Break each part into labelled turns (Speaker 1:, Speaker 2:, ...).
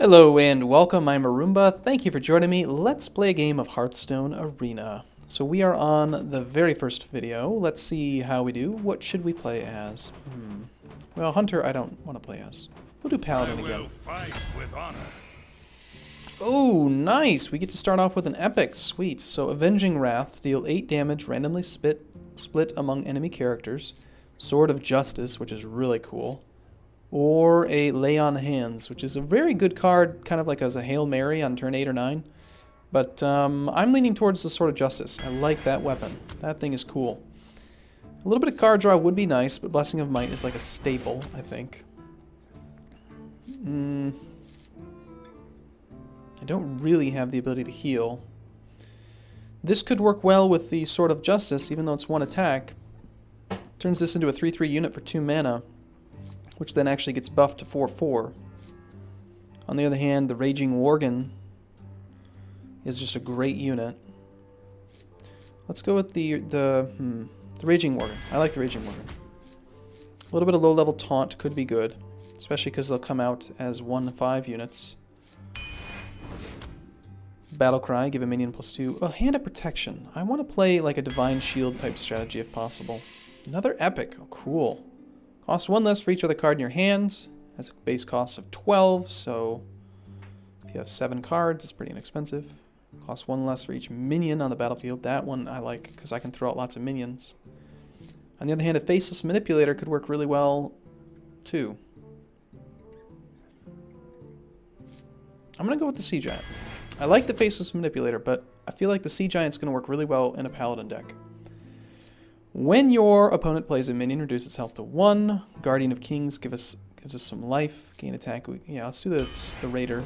Speaker 1: Hello and welcome, I'm Arumba. Thank you for joining me. Let's play a game of Hearthstone Arena. So we are on the very first video. Let's see how we do. What should we play as? Hmm. Well, Hunter I don't want to play as. We'll do Paladin again. Oh, nice! We get to start off with an epic. Sweet. So Avenging Wrath, deal 8 damage, randomly split, split among enemy characters. Sword of Justice, which is really cool or a Lay on Hands, which is a very good card, kind of like as a Hail Mary on turn 8 or 9. But um, I'm leaning towards the Sword of Justice. I like that weapon. That thing is cool. A little bit of card draw would be nice, but Blessing of Might is like a staple, I think. Mm. I don't really have the ability to heal. This could work well with the Sword of Justice, even though it's one attack. Turns this into a 3-3 unit for 2 mana which then actually gets buffed to 4-4. On the other hand, the Raging Worgen is just a great unit. Let's go with the the hmm, the Raging Worgen. I like the Raging Worgen. A little bit of low-level taunt could be good, especially because they'll come out as 1-5 units. Battle Cry, give a minion plus 2. A Hand of Protection. I want to play like a Divine Shield type strategy if possible. Another Epic. Oh, cool. Cost one less for each other card in your hand. Has a base cost of 12, so if you have seven cards, it's pretty inexpensive. Cost one less for each minion on the battlefield. That one I like because I can throw out lots of minions. On the other hand, a Faceless Manipulator could work really well, too. I'm going to go with the Sea Giant. I like the Faceless Manipulator, but I feel like the Sea Giant's going to work really well in a Paladin deck. When your opponent plays a minion, reduce its health to 1. Guardian of Kings give us gives us some life. Gain attack. We, yeah, let's do the, the Raider.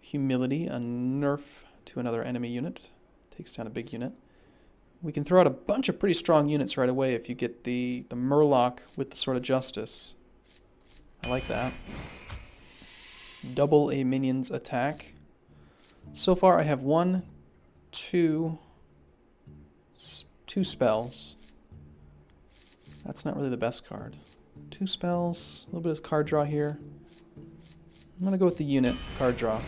Speaker 1: Humility, a nerf to another enemy unit. Takes down a big unit. We can throw out a bunch of pretty strong units right away if you get the, the Murloc with the Sword of Justice. I like that. Double a minion's attack. So far I have one, two, two spells. That's not really the best card. Two spells, a little bit of card draw here. I'm to go with the unit card draw.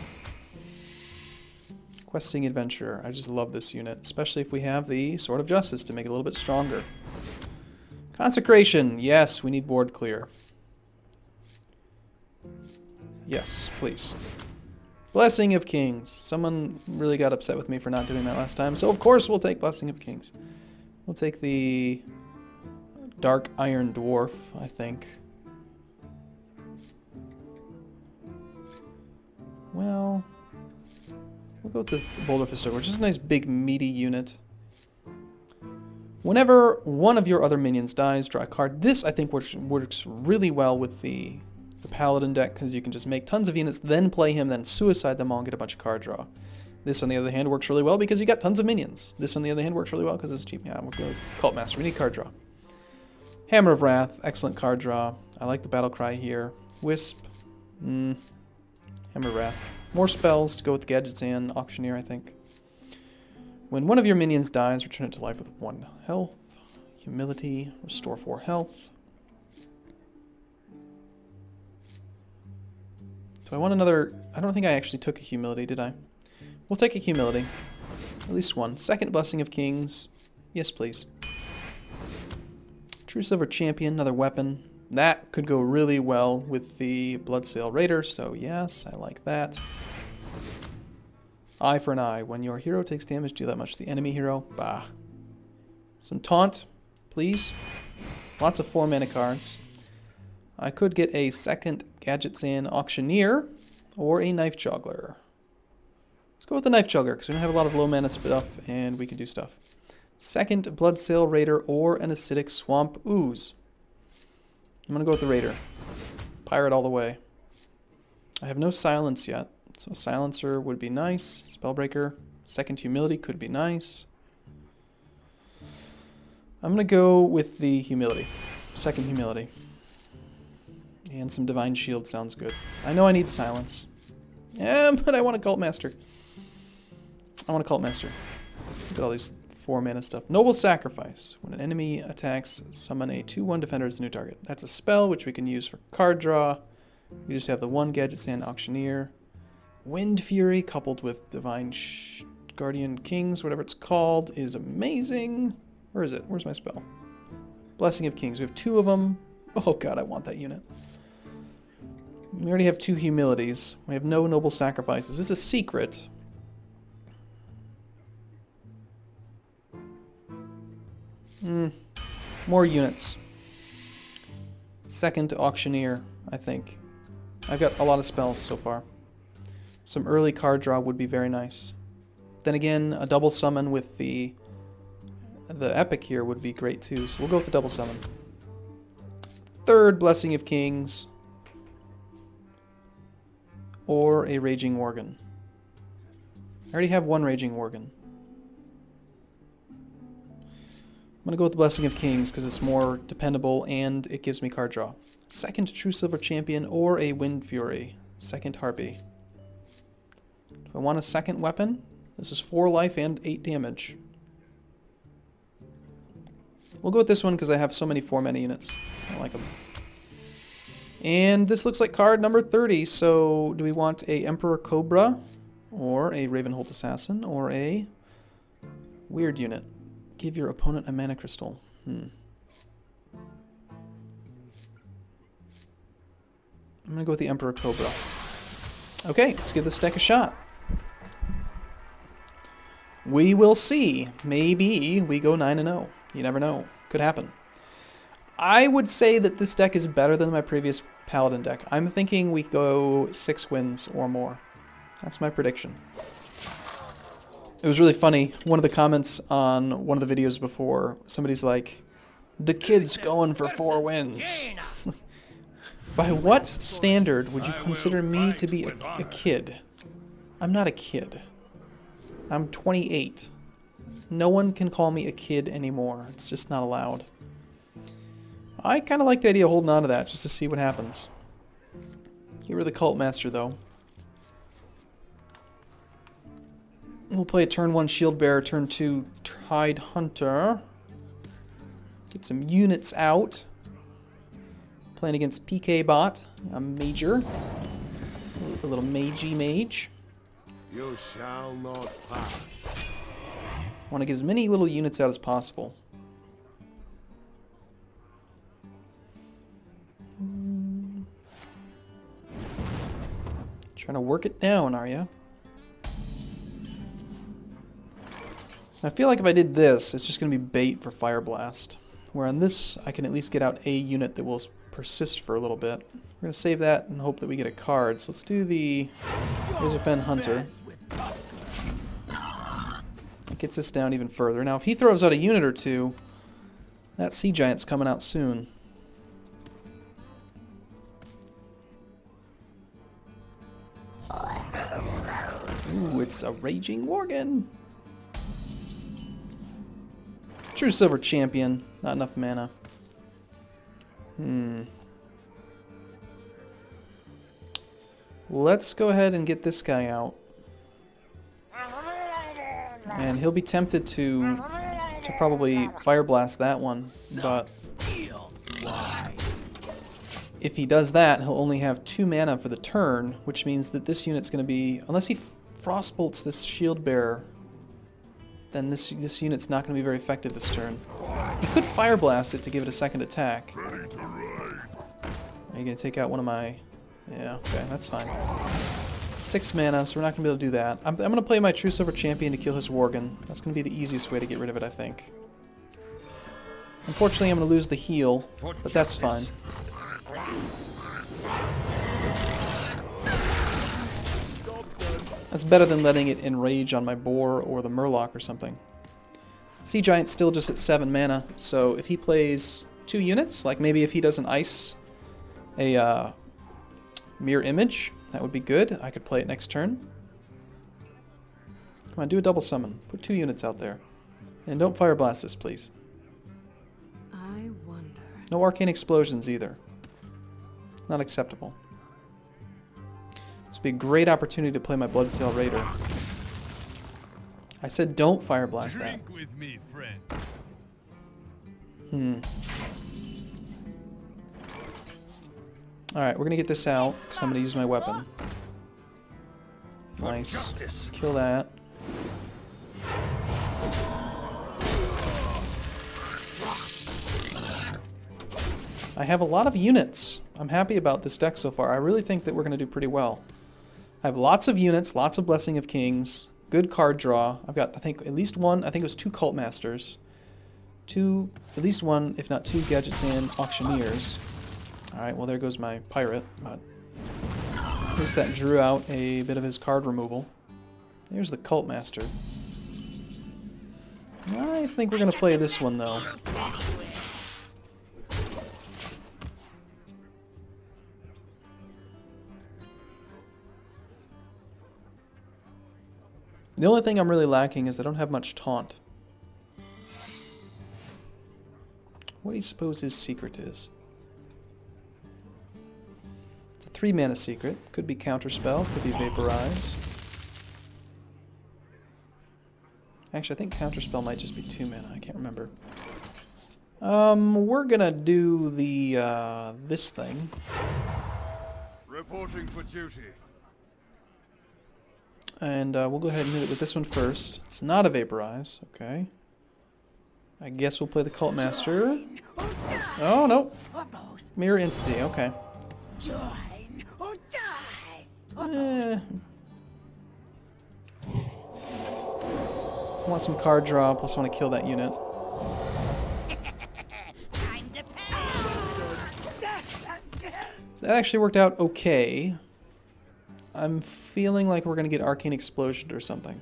Speaker 1: Questing Adventure. I just love this unit, especially if we have the Sword of Justice to make it a little bit stronger. Consecration. Yes, we need board clear. Yes, please. Blessing of Kings. Someone really got upset with me for not doing that last time, so of course we'll take Blessing of Kings. We'll take the Dark Iron Dwarf, I think. Well, we'll go with this Boulder Fister, which is a nice big meaty unit. Whenever one of your other minions dies, draw a card. This, I think, works, works really well with the, the Paladin deck, because you can just make tons of units, then play him, then suicide them all and get a bunch of card draw. This, on the other hand, works really well because you got tons of minions. This, on the other hand, works really well because it's cheap. Yeah, we'll go Cult Master. We need card draw. Hammer of Wrath, excellent card draw. I like the Battle Cry here. Wisp, mm, Hammer of Wrath. More spells to go with Gadgetzan Auctioneer, I think. When one of your minions dies, return it to life with one health. Humility, restore four health. Do I want another... I don't think I actually took a Humility, did I? We'll take a humility. At least one. Second Blessing of Kings. Yes, please. True Silver Champion, another weapon. That could go really well with the Bloodsail Raider, so yes, I like that. Eye for an eye. When your hero takes damage, deal that much to the enemy hero. Bah. Some taunt, please. Lots of four mana cards. I could get a second Gadgetzan Auctioneer or a Knife Juggler. Let's go with the Knife Juggler, because we don't have a lot of low mana stuff, and we can do stuff. Second, Blood Bloodsail Raider or an Acidic Swamp Ooze. I'm going to go with the Raider. Pirate all the way. I have no Silence yet, so Silencer would be nice. Spellbreaker. Second Humility could be nice. I'm going to go with the Humility. Second Humility. And some Divine Shield sounds good. I know I need Silence. Yeah, but I want a Cult Master. I want to call it Master. Look at all these four mana stuff. Noble Sacrifice. When an enemy attacks, summon a 2-1 defender as a new target. That's a spell which we can use for card draw We just have the one Gadgetzan Auctioneer. Wind Fury coupled with Divine Sh Guardian Kings, whatever it's called, is amazing. Where is it? Where's my spell? Blessing of Kings. We have two of them. Oh god, I want that unit. We already have two humilities. We have no noble sacrifices. This is a secret. Hmm. More units. Second auctioneer, I think. I've got a lot of spells so far. Some early card draw would be very nice. Then again, a double summon with the the epic here would be great too, so we'll go with the double summon. Third Blessing of Kings. Or a Raging Worgen. I already have one Raging Worgen. I'm going to go with the Blessing of Kings because it's more dependable and it gives me card draw. Second True Silver Champion or a Wind Fury. Second Harpy. Do I want a second weapon? This is 4 life and 8 damage. We'll go with this one because I have so many 4 mana units. I like them. And this looks like card number 30, so do we want a Emperor Cobra, or a Ravenholt Assassin, or a Weird unit? Give your opponent a mana crystal. Hmm. I'm gonna go with the Emperor Cobra. Okay, let's give this deck a shot. We will see. Maybe we go 9 0. You never know. Could happen. I would say that this deck is better than my previous Paladin deck. I'm thinking we go six wins or more. That's my prediction. It was really funny. One of the comments on one of the videos before, somebody's like, the kid's going for four wins. By what standard would you consider me to be a, a kid? I'm not a kid. I'm 28. No one can call me a kid anymore. It's just not allowed. I kind of like the idea of holding on to that just to see what happens. You were the cult master, though. We'll play a turn 1 Shield Bearer, turn 2 Tide Hunter. Get some units out. Playing against PK Bot, a Major. A little magey mage. You shall not pass. want to get as many little units out as possible. Trying to work it down, are you? I feel like if I did this, it's just going to be bait for Fire Blast. Where on this, I can at least get out a unit that will persist for a little bit. We're going to save that and hope that we get a card. So let's do the Razorfen Hunter. That gets us down even further. Now, if he throws out a unit or two, that Sea Giant's coming out soon. Ooh, it's a Raging Worgen. True Silver Champion. Not enough mana. Hmm. Let's go ahead and get this guy out. And he'll be tempted to to probably Fire Blast that one, but if he does that, he'll only have two mana for the turn, which means that this unit's going to be, unless he Frostbolts this shield bearer, then this this unit's not going to be very effective this turn. You could Fire Blast it to give it a second attack. Are you going to take out one of my... Yeah, okay, that's fine. Six mana, so we're not going to be able to do that. I'm, I'm going to play my True Silver Champion to kill his Worgen. That's going to be the easiest way to get rid of it, I think. Unfortunately, I'm going to lose the heal, but that's fine. That's better than letting it enrage on my boar or the murloc or something. Sea Giant's still just at 7 mana, so if he plays two units, like maybe if he doesn't ice a uh, mirror image, that would be good. I could play it next turn. Come on, do a double summon. Put two units out there. And don't fire blast this, please. I wonder. No arcane explosions either. Not acceptable be a great opportunity to play my Bloodsail Raider. I said don't Fire Blast that. Me, hmm. Alright, we're gonna get this out, because I'm gonna use my weapon. Nice. Kill that. I have a lot of units. I'm happy about this deck so far. I really think that we're going to do pretty well. I have lots of units, lots of Blessing of Kings, good card draw. I've got, I think, at least one, I think it was two Cult Masters. Two, at least one, if not two Gadgetzan Auctioneers. Alright, well there goes my Pirate, at least that drew out a bit of his card removal. There's the Cult Master. I think we're going to play this one, though. The only thing I'm really lacking is I don't have much taunt. What do you suppose his secret is? It's a three mana secret. Could be counterspell, could be vaporize. Actually, I think counterspell might just be two mana. I can't remember. Um, we're gonna do the uh, this thing.
Speaker 2: Reporting for duty.
Speaker 1: And uh, we'll go ahead and hit it with this one first. It's not a Vaporize, okay. I guess we'll play the Cult Master. Oh, no. Mirror Entity, okay.
Speaker 3: Join or die.
Speaker 1: Eh. Want some card draw, plus want to kill that unit. That actually worked out okay. I'm feeling like we're going to get Arcane Explosion or something.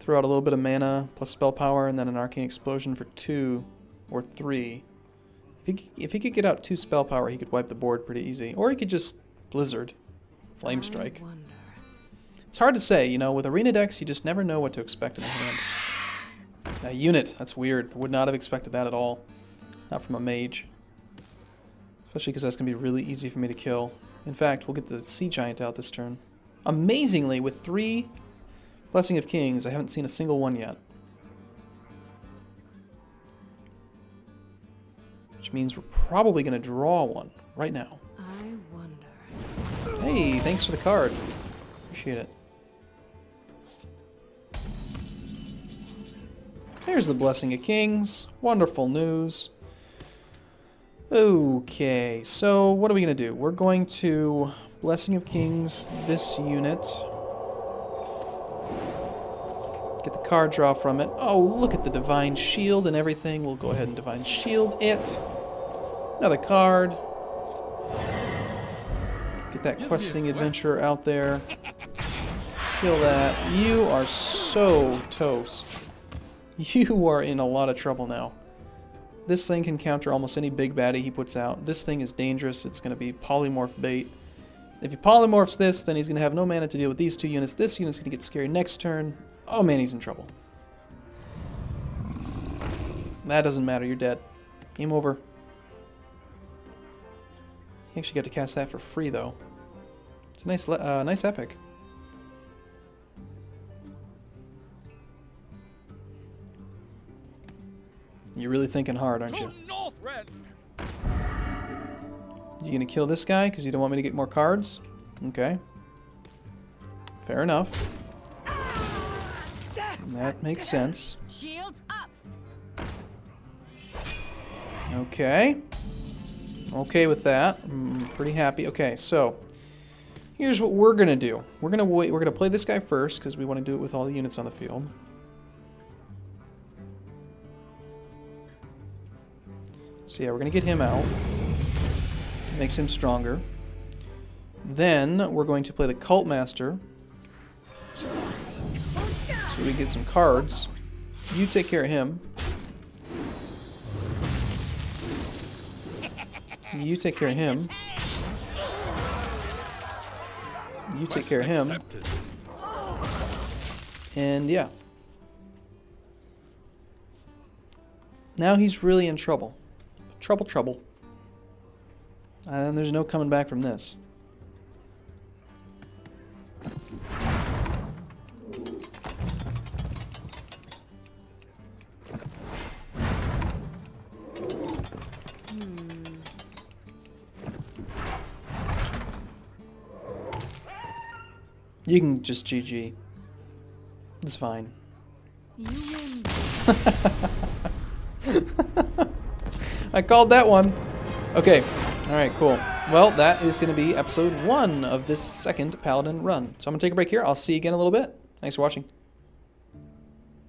Speaker 1: Throw out a little bit of mana plus spell power and then an Arcane Explosion for two or three. If he, if he could get out two spell power, he could wipe the board pretty easy. Or he could just Blizzard. Flame Strike. It's hard to say, you know, with Arena decks, you just never know what to expect in the hand. A unit, that's weird. Would not have expected that at all. Not from a mage. Especially because that's going to be really easy for me to kill. In fact, we'll get the Sea Giant out this turn. Amazingly, with three Blessing of Kings, I haven't seen a single one yet. Which means we're probably going to draw one right now.
Speaker 4: I wonder.
Speaker 1: Hey, thanks for the card. Appreciate it. There's the Blessing of Kings. Wonderful news. Okay, so what are we going to do? We're going to Blessing of Kings this unit. Get the card draw from it. Oh, look at the Divine Shield and everything. We'll go ahead and Divine Shield it. Another card. Get that questing adventurer out there. Kill that. You are so toast. You are in a lot of trouble now. This thing can counter almost any big baddie he puts out. This thing is dangerous. It's going to be polymorph bait. If he polymorphs this, then he's going to have no mana to deal with these two units. This unit's going to get scary next turn. Oh man, he's in trouble. That doesn't matter. You're dead. Game over. He actually got to cast that for free, though. It's a nice, uh, nice epic. You're really thinking hard, aren't you? You gonna kill this guy because you don't want me to get more cards? Okay. Fair enough. That makes sense.
Speaker 3: Shields up.
Speaker 1: Okay. Okay with that. I'm pretty happy. Okay, so here's what we're gonna do. We're gonna wait. We're gonna play this guy first because we want to do it with all the units on the field. So yeah, we're gonna get him out. Makes him stronger. Then we're going to play the Cult Master. So we get some cards. You take care of him. You take care of him. You take care of him. And yeah. Now he's really in trouble. Trouble, trouble. Uh, and there's no coming back from this. You can just GG. It's fine. I called that one. Okay. Alright, cool. Well, that is going to be episode one of this second Paladin run. So I'm going to take a break here. I'll see you again in a little bit. Thanks for watching.